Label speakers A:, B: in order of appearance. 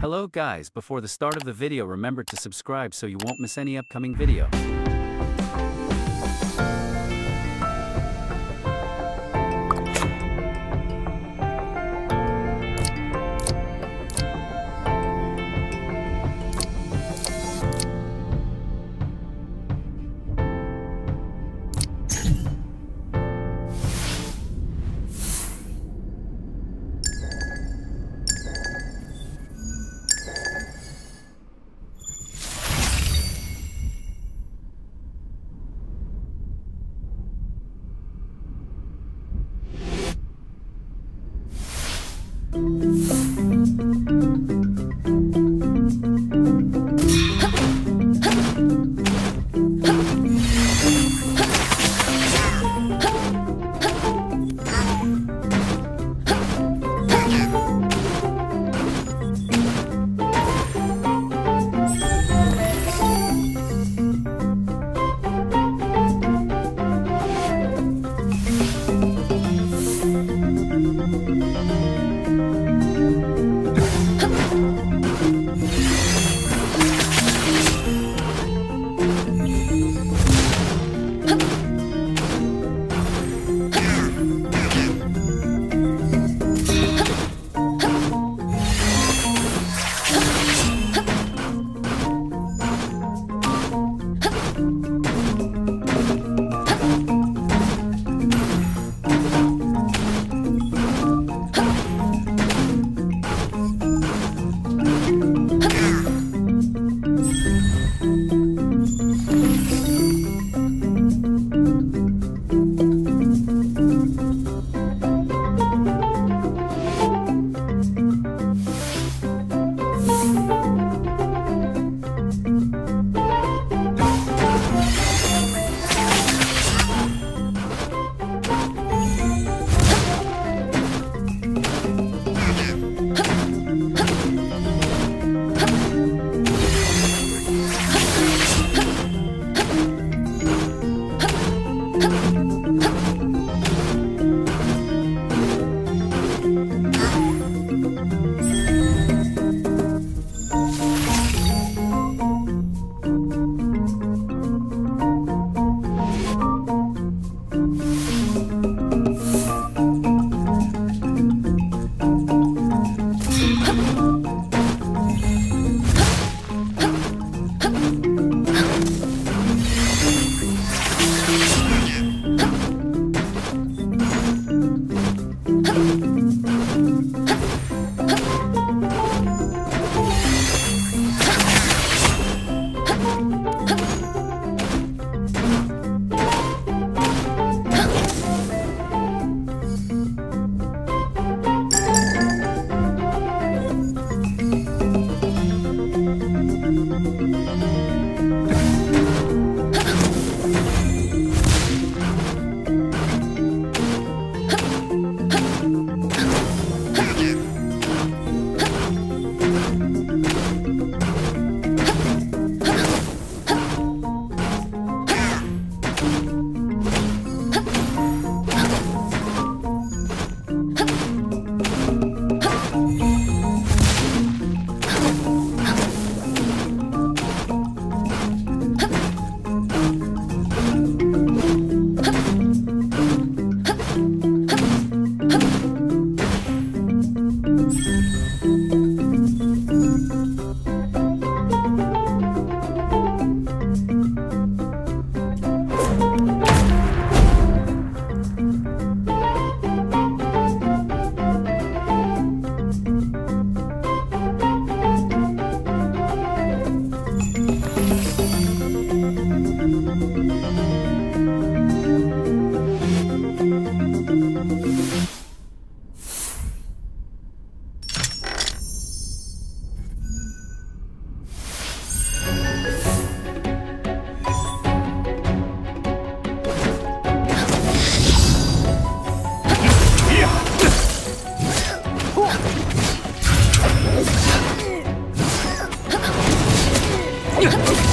A: Hello guys, before the start of the video remember to subscribe so you won't miss any upcoming video. ハハハハ!